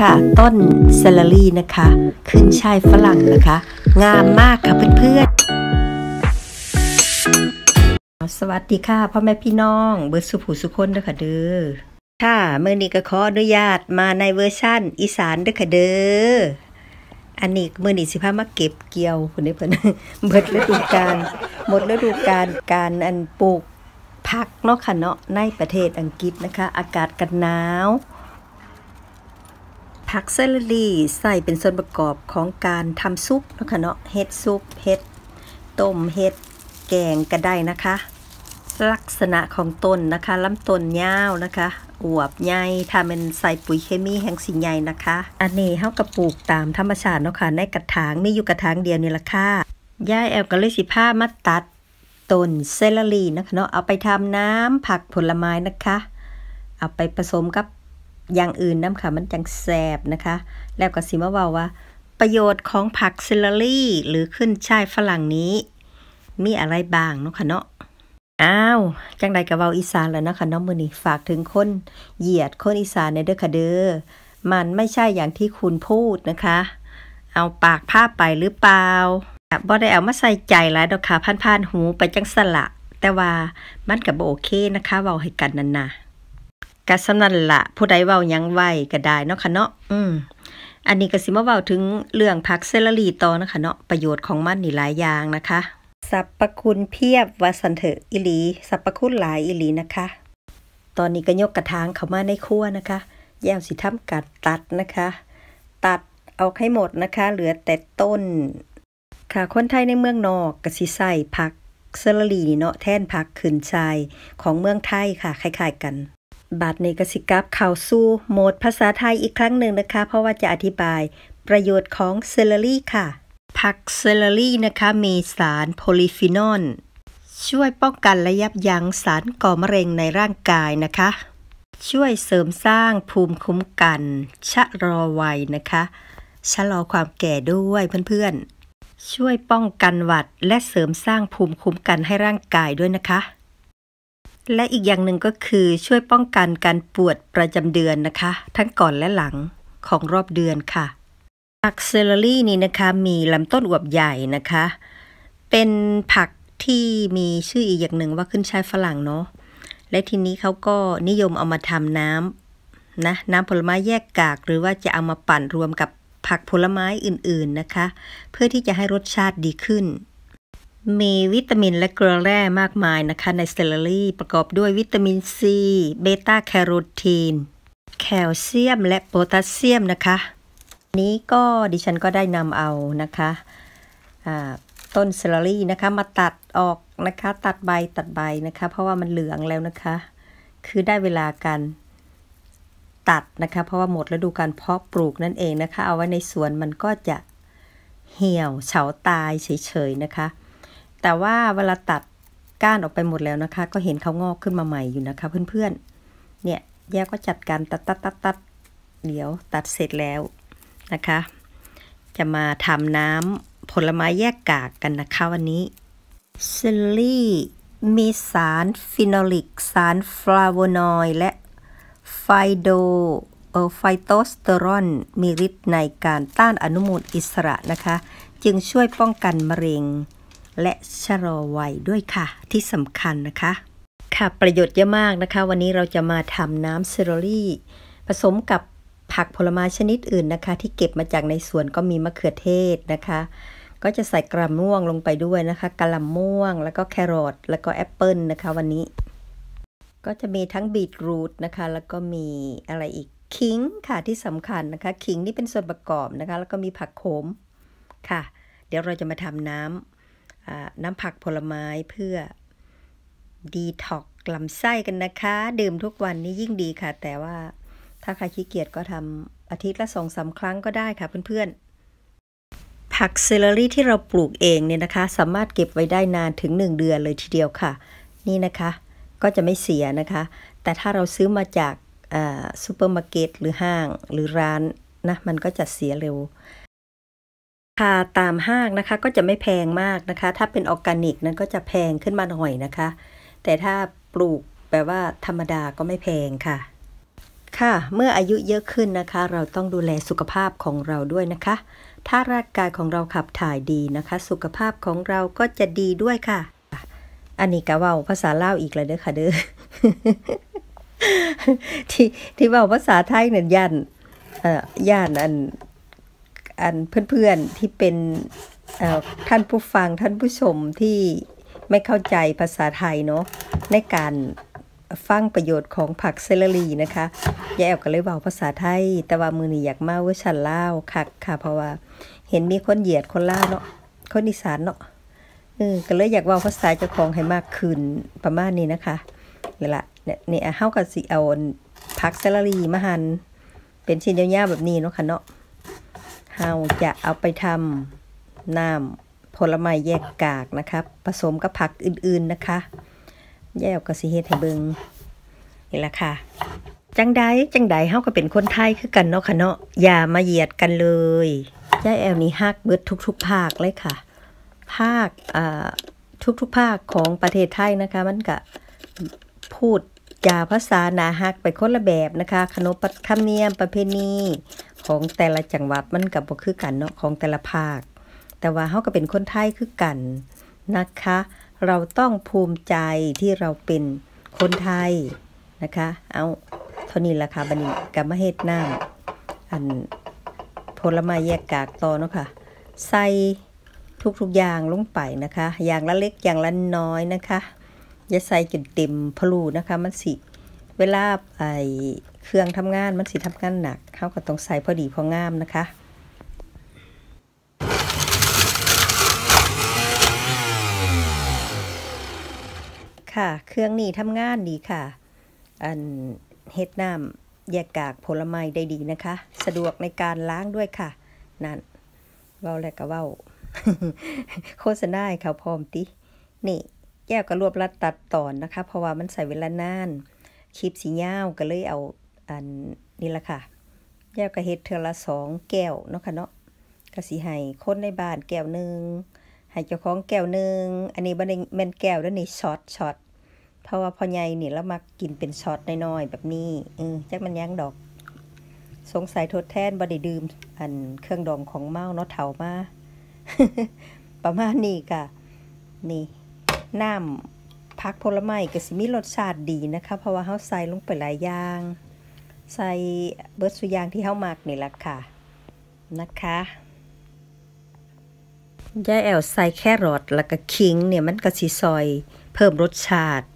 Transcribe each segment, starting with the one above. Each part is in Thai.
ค่ะ ต้น celery นะคะ ขึ้นฉ่ายฝรั่งนะคะ งามมากค่ะเพื่อนๆ สวัสดีค่ะพ่อแม่พี่น้องเบิดสุผู้สุคนเด้อค่ะเด้อค่ะมื้อนี้ก็ขออนุญาตมาในเวอร์ชั่น อีสานเด้อค่ะเด้ออันนี้มื้อนี้สิพามาเก็บเกี่ยวคนนี้เพิ่นเบิดฤดูกาลหมดฤดูกาลการอันปลูกผักเนาะค่ะเนาะในประเทศอังกฤษนะคะ อากาศกันหนาว ผัก celery ใส่เป็นส่วนประกอบของการทำซุปนะคะเนาะเฮ็ดซุปเฮ็ดต้มเฮ็ดแกงก็ได้นะคะ ลักษณะของต้นนะคะลำต้นยาวนะคะอวบใหญ่ถ้าเป็นใส่ปุ๋ยเคมีแห่งสิ่งใหญ่นะคะ อันนี้เฮากะปลูกตามธรรมชาติเนาะค่ะในกระถางมีอยู่กระถางเดียวนี่ละค่ะยายแอลก็เลยสิพามาตัดต้น celery นะคะเนาะเอาไปทำน้ำผักผลไม้นะคะ เอาไปผสมกับ อย่างอื่นน้ำค่ะ มันจังแสบนะคะ แล้วก็สิมาเว่าว่า ประโยชน์ของผักเซลลี่ หรือขึ้นช่ายฝรั่งนี้ มีอะไรบ้างเนาะค่ะเนาะอ้าว จังใดกับเว้าอีสานแล้วนะคะเนาะมื้อนี้ฝากถึงคนเหยียดคนอีสานในเด้อค่ะเด้อมันไม่ใช่อย่างที่คุณพูดนะคะ เอาปากผ้าไปหรือเปล่าบ่ได้เอามาใส่ใจหลายดอกค่ะผ่านๆหูไปจังสละ แต่ว่ามันก็บ่โอเคนะคะเว้าให้กันนั่นนะ ก็สำนันละผู้ใดเว้ายังไว้ก็ได้เนาะค่ะเนาะอืมอันนี้ก็สิมาเว้าถึงเรื่องผักเซลลีต่อนะคะเนาะประโยชน์ของมันนี่หลายอย่างนะคะสรรพคุณเพียบว่าสันเถอะอิลีสรรพคุณหลายอิลีนะคะ ตอนนี้ก็ยกกระถางเข้ามาในครัวนะคะแย้วสิทำการตัดนะคะ ตัดเอาให้หมดนะคะ เหลือแต่ต้น ค่ะคนไทยในเมืองนอกก็สิใส่ผัก celery นี่เนาะแทนผักขึ้นฉ่ายของเมืองไทยค่ะคล้ายๆกัน บาดนี้กะสิกลับเข้าสู่โหมดภาษาไทยอีกครั้งหนึ่งนะคะ เพราะว่าจะอธิบายประโยชน์ของ celery ค่ะ ผัก celery นะคะ มีสารโพลีฟีนอล ช่วยป้องกันและยับยั้งสารก่อมะเร็งในร่างกายนะคะ ช่วยเสริมสร้างภูมิคุ้มกัน ชะลอวัยนะคะ ชะลอความแก่ด้วยเพื่อนๆ ช่วยป้องกันหวัดและเสริมสร้างภูมิคุ้มกันให้ร่างกายด้วยนะคะ และอีกอย่างหนึ่งก็คือช่วยป้องกันการปวดประจำเดือนนะคะ ทั้งก่อนและหลังของรอบเดือนค่ะผักเซลลารี่นี่นะคะมีลำต้นอวบใหญ่นะคะ เป็นผักที่มีชื่ออีกอย่างหนึ่งว่าขึ้นช่ายฝรั่งเนาะและทีนี้เขาก็นิยมเอามาทำน้ำนะน้ำผลไม้แยกกาก หรือว่าจะเอามาปั่นรวมกับผักผลไม้อื่นๆนะคะ เพื่อที่จะให้รสชาติดีขึ้น มีวิตามินและเกลือแร่มากมายนะคะใน celery ประกอบด้วยวิตามินซีเบต้าแคโรทีน แคลเซียมและโพแทสเซียมนะคะ นี้ก็ดิฉันก็ได้นำเอานะคะต้นเซลลารี่นะคะมาตัดออกนะคะ ตัดใบตัดใบนะคะ เพราะว่ามันเหลืองแล้วนะคะ คือได้เวลาการตัดนะคะ เพราะว่าหมดฤดูการเพาะปลูกนั่นเองนะคะ เอาไว้ในสวนมันก็จะเหี่ยวเฉาตายเฉยๆนะคะ แต่ว่าเวลาตัดก้านออกไปหมดแล้วนะคะ ก็เห็นเขางอกขึ้นมาใหม่อยู่นะคะ เพื่อนๆ เนี่ยแย่ก็จัดการตัดตัดตัดตัดเดี๋ยวตัดเสร็จแล้วนะคะ จะมาทำน้ำผลไม้แยกกากกันนะคะวันนี้ celery มีสารฟีนอลิก สารฟลาโวนอยด์และไฟโตเอ่อไฟโตสเตอรอลมีฤทธิ์ในการต้านอนุมูลอิสระนะคะ จึงช่วยป้องกันมะเร็ง และชะลอวัยด้วยค่ะ ที่สำคัญนะคะ ค่ะประโยชน์เยอะมากนะคะ วันนี้เราจะมาทำน้ำ celery ผสมกับผักผลไม้ชนิดอื่นนะคะ ที่เก็บมาจากในสวนก็มีมะเขือเทศนะคะ ก็จะใส่กะหล่ำม่วงลงไปด้วยนะคะกะหล่ำม่วง แล้วก็แครอทแล้วก็แอปเปิลนะคะ วันนี้ ก็จะมีทั้งบีทรูทนะคะ แล้วก็มีอะไรอีกขิงค่ะที่สำคัญนะคะขิงนี่เป็นส่วนประกอบนะคะ แล้วก็มีผักโขมค่ะ เดี๋ยวเราจะมาทำน้ำ น้ำผักผลไม้เพื่อดีท็อกลำไส้กันนะคะ ดื่มทุกวันนี้ยิ่งดีค่ะ แต่ว่าถ้าใครขี้เกียจก็ทำอาทิตย์ละสองสามครั้งก็ได้ค่ะเพื่อนๆ ผัก celery ที่เราปลูกเองเนี่ยนะคะ สามารถเก็บไว้ได้นานถึง 1 เดือนเลยทีเดียวค่ะ นี่นะคะ ก็จะไม่เสียนะคะ แต่ถ้าเราซื้อมาจากซูเปอร์มาร์เก็ตหรือห้างหรือร้านนะมันก็จะเสียเร็ว ราคาตามห้างนะคะ ก็จะไม่แพงมากนะคะ ถ้าเป็นออร์แกนิกนั้นก็จะแพงขึ้นมาหน่อยนะคะ แต่ถ้าปลูกแบบว่าธรรมดาก็ไม่แพงค่ะ ค่ะ เมื่ออายุเยอะขึ้นนะคะ เราต้องดูแลสุขภาพของเราด้วยนะคะ ถ้าร่างกายของเราขับถ่ายดีนะคะ สุขภาพของเราก็จะดีด้วยค่ะ อันนี้กะว่าภาษาเล่าอีกเลยเด้อค่ะเด้อที่ที่ว่าภาษาไทยเนี่ยย่านเอ่อย่านอัน อันเพื่อนๆที่เป็นท่านผู้ฟังท่านผู้ชมที่ไม่เข้าใจภาษาไทยเนาะในการฟังประโยชน์ของผัก celery นะคะยายแอลก็เลยเว้าภาษาไทย แต่ว่ามื้อนี้อยากมาเวอร์ชันลาวคักค่ะ เพราะว่าเห็นมีคนเหยียดคนลาวเนาะคนอีสานเนาะเออก็เลยอยากเว้าภาษาเจ้าของให้มากขึ้นประมาณนี้นะคะนี่ละเนี่ยนี่เฮาก็สิเอาผัก celery มาหั่นเป็นชิ้นยาวๆแบบนี้เนาะค่ะเนาะ เราจะเอาไปทำน้ำผลไม้แยกกากนะครับผสมกับผักอื่นๆนะคะ แยกกับสิเฮ็ดให้เบิงนี่แหละค่ะ จังใดจังใดเฮาก็เป็นคนไทยคือกันเนาะค่ะเนาะอย่ามาเหยียดกันเลยย่าแอลนี่ฮักเบิดทุก ๆ ภาคเลยค่ะ ภาคอ่าทุก ๆ ภาคของประเทศไทยนะคะ มันก็พูดจาภาษาหนาฮักไปคนละแบบนะคะ ขนบธรรมเนียมประเพณี ของแต่ละจังหวัดมันกับบ่คือกันเนาะของแต่ละภาค แต่ว่าเฮาก็เป็นคนไทยคือกันนะคะ เราต้องภูมิใจที่เราเป็นคนไทยนะคะ เอาเท่านี้ละค่ะบัดนี้กับมาเฮ็ดน้ำอันผลไม้แยกกากต่อเนาะค่ะ ใส่ทุกๆอย่างลงไปนะคะ อย่างละเล็กอย่างละน้อยนะคะ อย่าใส่จนเต็มพลูนะคะ มันสิ เวลาไอ เครื่องทำงานมันสิทำงานหนักเขาก็ต้องใส่พอดีพองามนะคะค่ะ เครื่องนี้ทำงานดีค่ะ อันเฮ็ดน้ำแยกกากผลไม้ได้ดีนะคะ สะดวกในการล้างด้วยค่ะ นั่นเว้าแล้วก็เว้า โฆษณาให้เขาพร้อมติ นี่แก้วก็รวบรัดตัดตอนนะคะ เพราะว่ามันใส่เวลานาน คลิปสียาวก็เลยเอา อันนี่ละค่ะแก้วก็เฮ็ดเทือละสองแก้วเนาะค่ะเนาะก็สิให้คนในบ้านแก้วหนึ่งให้เจ้าของแก้วหนึ่งอันนี้บ่ได้แมนแก้วแล้วนี่ช็อตช็อตเพราะว่าพ่อใหญ่นี่แล้วมักกินเป็นช็อตน้อยๆแบบนี้เออจักมันยังดอก สงสัยทดแทนบ่ได้ดื่ม อันเครื่องดองของเมาเนาะเฒ่ามาประมาณนี้ค่ะ นี่น้ำผักผลไม้ก็สิมีรสชาติดีนะคะ เพราะว่าเฮาใส่ลงไปหลายอย่าง ใส่เบิร์ดสุยางที่เฮามักนี่แหละค่ะนะคะยายแอลใส่แครอทแล้วก็ขิงเนี่ยมันก็สิซอย เพิ่มรสชาติ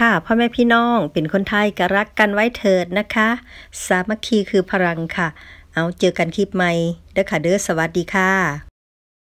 ค่ะพ่อแม่พี่น้องเป็นคนไทยก็รักกันไว้เถิดนะคะ สามัคคีคือพลังค่ะ เอาเจอกันคลิปใหม่เด้อค่ะเด้อสวัสดีค่ะ